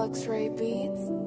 Lux Ray Beats.